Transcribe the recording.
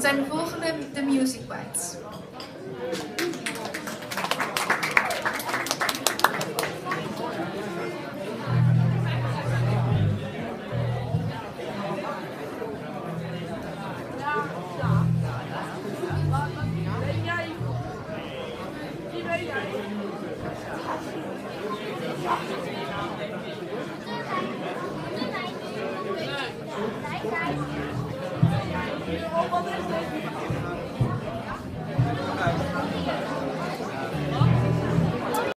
Dan zijn de volgende de Music Bites.